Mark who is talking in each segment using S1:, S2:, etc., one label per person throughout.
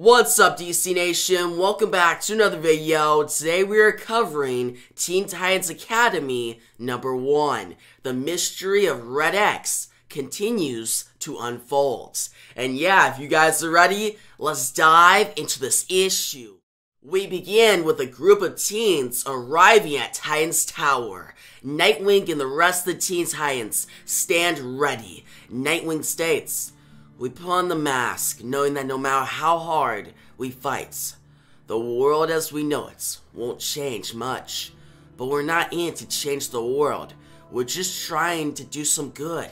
S1: What's up DC Nation? Welcome back to another video. Today we are covering Teen Titans Academy number 1. The mystery of Red X continues to unfold. And yeah, if you guys are ready, let's dive into this issue. We begin with a group of teens arriving at Titans Tower. Nightwing and the rest of the Teen Titans stand ready. Nightwing states, We put on the mask, knowing that no matter how hard we fight, the world as we know it won't change much. But we're not in to change the world. We're just trying to do some good.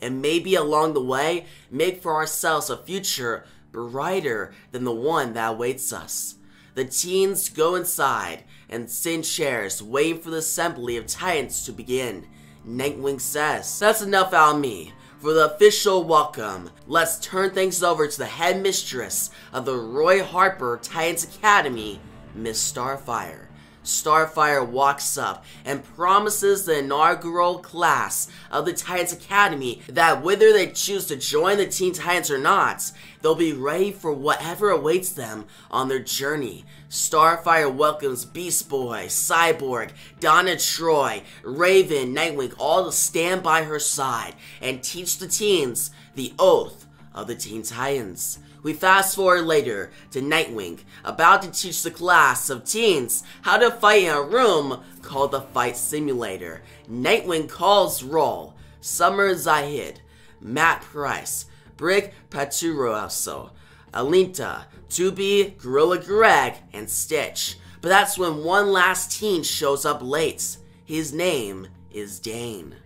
S1: And maybe along the way, make for ourselves a future brighter than the one that awaits us. The teens go inside and sit in chairs, waiting for the assembly of Titans to begin. Nightwing says, That's enough out of me. For the official welcome, let's turn things over to the headmistress of the Roy Harper Titans Academy, Miss Starfire. Starfire walks up and promises the inaugural class of the Titans Academy that whether they choose to join the Teen Titans or not, they'll be ready for whatever awaits them on their journey. Starfire welcomes Beast Boy, Cyborg, Donna Troy, Raven, Nightwing all to stand by her side and teach the teens the oath of the Teen Titans. We fast forward later to Nightwing, about to teach the class of teens how to fight in a room called the Fight Simulator. Nightwing calls roll Summer Zahid, Matt Price, Brick Paturoso, Alinta, Tubi, Gorilla Greg, and Stitch. But that's when one last teen shows up late. His name is Dane.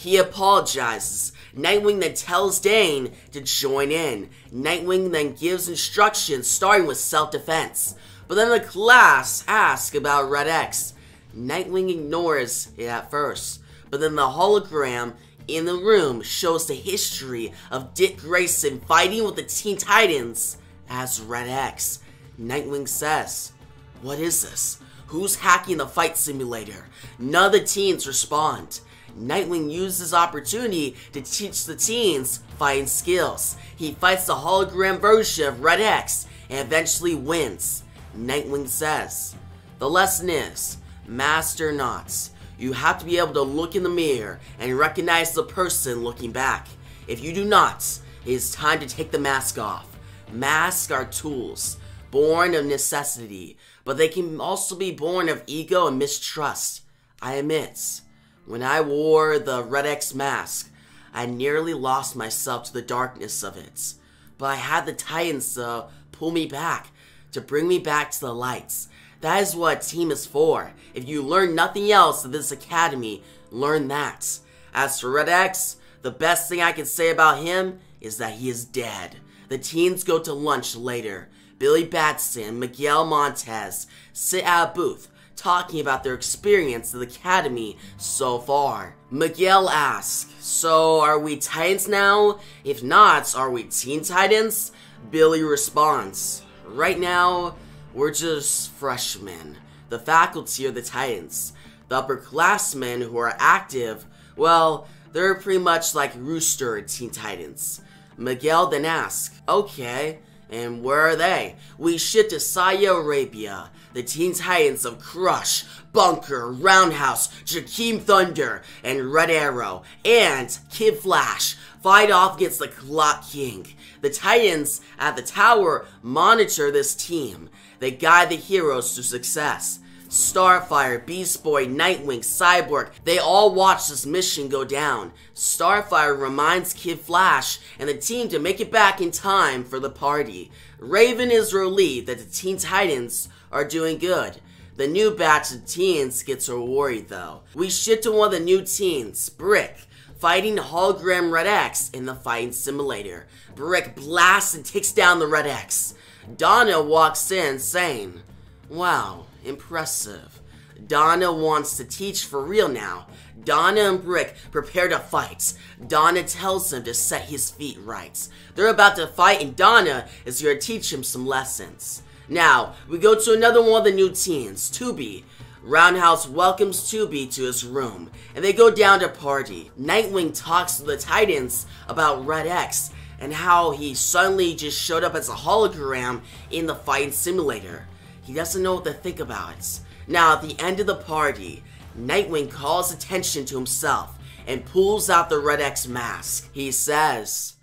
S1: He apologizes. Nightwing then tells Dane to join in. Nightwing then gives instructions starting with self-defense. But then the class asks about Red X. Nightwing ignores it at first. But then the hologram in the room shows the history of Dick Grayson fighting with the Teen Titans as Red X. Nightwing says, What is this? Who's hacking the fight simulator? None of the teens respond. Nightwing uses opportunity to teach the teens fighting skills. He fights the hologram version of Red X and eventually wins. Nightwing says, The lesson is, master knots. You have to be able to look in the mirror and recognize the person looking back. If you do not, it is time to take the mask off. Masks are tools, born of necessity, but they can also be born of ego and mistrust. I admit, when I wore the Red X mask, I nearly lost myself to the darkness of it. But I had the Titans to pull me back, to bring me back to the lights. That is what a team is for. If you learn nothing else in this academy, learn that. As for Red X, the best thing I can say about him is that he is dead. The teens go to lunch later. Billy Batson, Miguel Montez sit at a booth talking about their experience at the academy so far. Miguel asks, So are we Titans now? If not, are we Teen Titans? Billy responds, Right now, we're just freshmen. The faculty are the Titans. The upperclassmen who are active, well, they're pretty much like Rooster Teen Titans. Miguel then asks, Okay, and where are they? We ship to Saudi Arabia. The Teen Titans of Crush, Bunker, Roundhouse, Jakeem Thunder, and Red Arrow, and Kid Flash fight off against the Clock King. The Titans at the tower monitor this team. They guide the heroes to success. Starfire, Beast Boy, Nightwing, Cyborg, they all watch this mission go down. Starfire reminds Kid Flash and the team to make it back in time for the party. Raven is relieved that the Teen Titans are doing good. The new batch of teens gets her worried though. We shift to one of the new teens, Brick, fighting hologram Red X in the fighting simulator. Brick blasts and takes down the Red X. Donna walks in saying, Wow, impressive. Donna wants to teach for real now. Donna and Brick prepare to fight. Donna tells him to set his feet right. They're about to fight, and Donna is here to teach him some lessons. Now, we go to another one of the new teens, Tubi. Roundhouse welcomes Tubi to his room, and they go down to party. Nightwing talks to the Titans about Red X, and how he suddenly just showed up as a hologram in the fighting simulator. He doesn't know what to think about it. Now, at the end of the party, Nightwing calls attention to himself and pulls out the Red X mask. He says,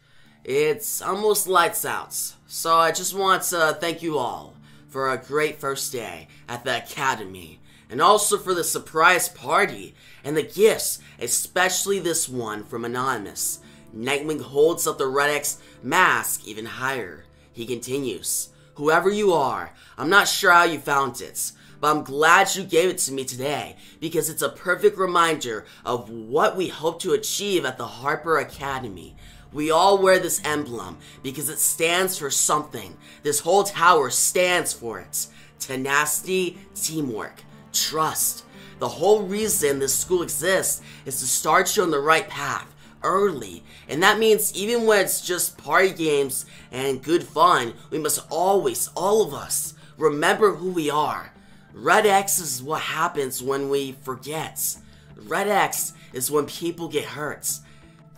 S1: It's almost lights out, so I just want to thank you all for a great first day at the Academy, and also for the surprise party and the gifts, especially this one from Anonymous. Nightwing holds up the Red X mask even higher. He continues, Whoever you are, I'm not sure how you found it, but I'm glad you gave it to me today because it's a perfect reminder of what we hope to achieve at the Harper Academy. We all wear this emblem because it stands for something. This whole tower stands for it. Tenacity, teamwork, trust. The whole reason this school exists is to start you on the right path early. And that means even when it's just party games and good fun, we must always, all of us, remember who we are. Red X is what happens when we forget. Red X is when people get hurt.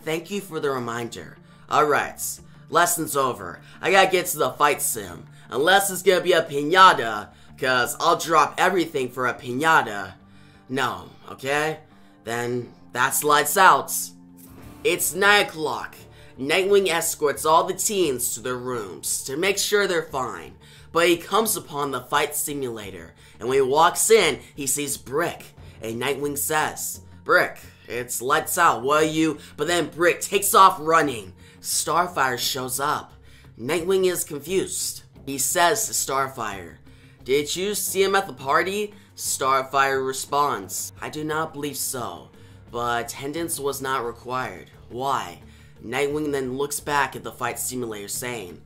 S1: Thank you for the reminder. Alright, lesson's over. I gotta get to the fight sim. Unless it's gonna be a pinata, cause I'll drop everything for a pinata. No, okay? Then that's lights out. It's 9 o'clock. Nightwing escorts all the teens to their rooms to make sure they're fine. But he comes upon the fight simulator, and when he walks in, he sees Brick. And Nightwing says, Brick, it's lights out, are you? But then Brick takes off running. Starfire shows up. Nightwing is confused. He says to Starfire, Did you see him at the party? Starfire responds, I do not believe so, but attendance was not required. Why? Nightwing then looks back at the fight simulator saying,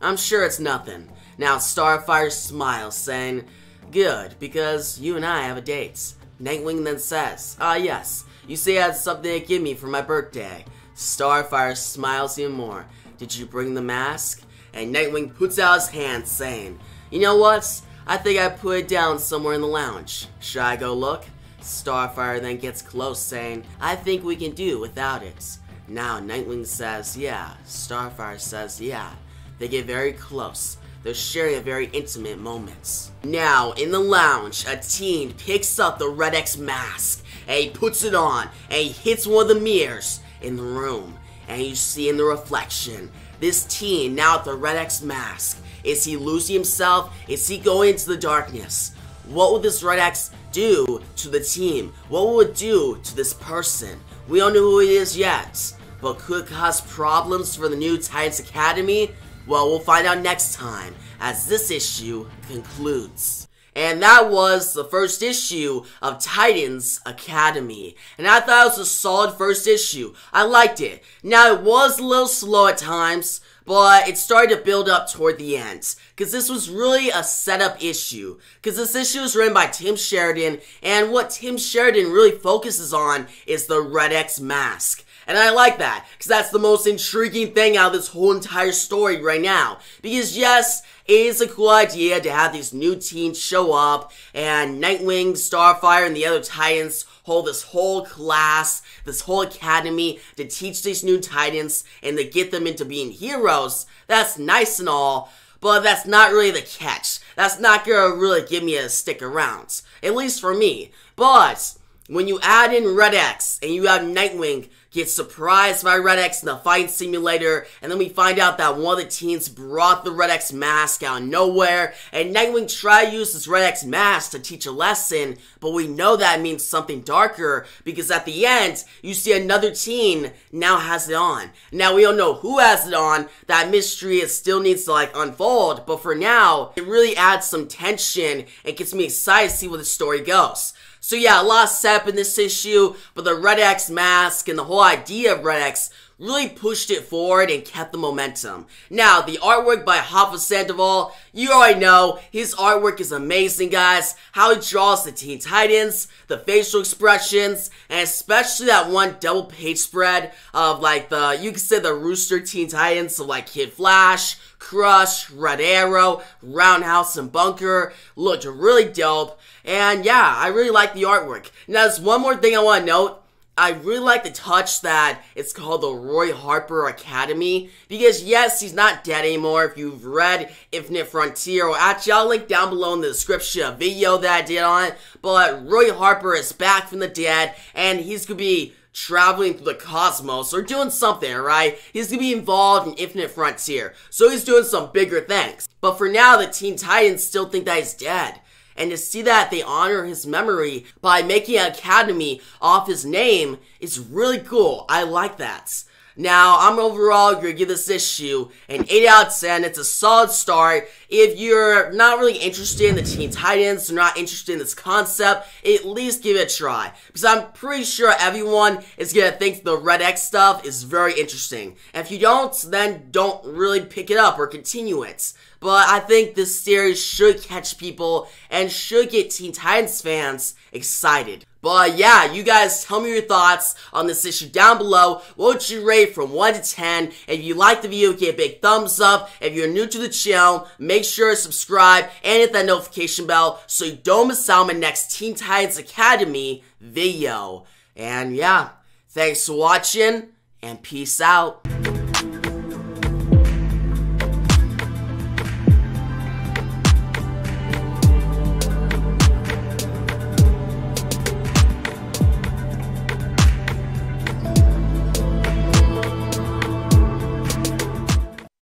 S1: I'm sure it's nothing. Now Starfire smiles, saying, Good, because you and I have a date. Nightwing then says, Ah yes, you say you had something to give me for my birthday. Starfire smiles even more. Did you bring the mask? And Nightwing puts out his hand, saying, You know what? I think I put it down somewhere in the lounge. Should I go look? Starfire then gets close, saying, I think we can do without it. Now Nightwing says, yeah. Starfire says, yeah. They get very close. They're sharing a very intimate moment. Now, in the lounge, a teen picks up the Red X mask, and he puts it on, and he hits one of the mirrors in the room. And you see in the reflection, this teen, now with the Red X mask, is he losing himself? Is he going into the darkness? What will this Red X do to the team? What will it do to this person? We don't know who he is yet, but could it cause problems for the new Titans Academy? Well, we'll find out next time as this issue concludes. And that was the first issue of Titans Academy. And I thought it was a solid first issue. I liked it. Now, it was a little slow at times, but it started to build up toward the end. Because this was really a setup issue. Because this issue was written by Tim Sheridan, and what Tim Sheridan really focuses on is the Red X mask. And I like that, because that's the most intriguing thing out of this whole entire story right now. Because yes, is a cool idea to have these new teens show up, and Nightwing, Starfire, and the other Titans hold this whole class, this whole academy to teach these new Titans and to get them into being heroes. That's nice and all, but that's not really the catch. That's not gonna really give me a stick around. At least for me. But, when you add in Red X and you have Nightwing get surprised by Red X in the fight simulator, and then we find out that one of the teens brought the Red X mask out of nowhere, and Nightwing tried to use this Red X mask to teach a lesson, but we know that means something darker, because at the end, you see another teen now has it on. Now we don't know who has it on, that mystery it still needs to like unfold, but for now, it really adds some tension and gets me excited to see where the story goes. So yeah, a lot set up in this issue, but the Red X mask and the whole idea of Red X really pushed it forward and kept the momentum. Now, the artwork by Rafa Sandoval, you already know, his artwork is amazing, guys. How he draws the Teen Titans, the facial expressions, and especially that one double page spread of like the, you could say the Rooster Teen Titans, so like Kid Flash, Crush, Red Arrow, Roundhouse, and Bunker looked really dope. And yeah, I really like the artwork. Now, there's one more thing I want to note. I really like the touch that it's called the Roy Harper Academy because yes, he's not dead anymore. If you've read Infinite Frontier, or actually I'll link down below in the description a video that I did on it. But Roy Harper is back from the dead and he's gonna be traveling through the cosmos or doing something, right? He's gonna be involved in Infinite Frontier. So he's doing some bigger things. But for now, the Teen Titans still think that he's dead and to see that they honor his memory by making an academy off his name is really cool. I like that. Now, I'm overall going to give this issue an 8 out of 10. It's a solid start. If you're not really interested in the Teen Titans, or not interested in this concept, at least give it a try. Because I'm pretty sure everyone is going to think the Red X stuff is very interesting. And if you don't, then don't really pick it up or continue it. But I think this series should catch people and should get Teen Titans fans excited. But yeah, you guys tell me your thoughts on this issue down below. What would you rate from 1 to 10? If you like the video, give a big thumbs up. If you're new to the channel, make sure to subscribe and hit that notification bell so you don't miss out on my next Teen Titans Academy video. And yeah, thanks for watching and peace out.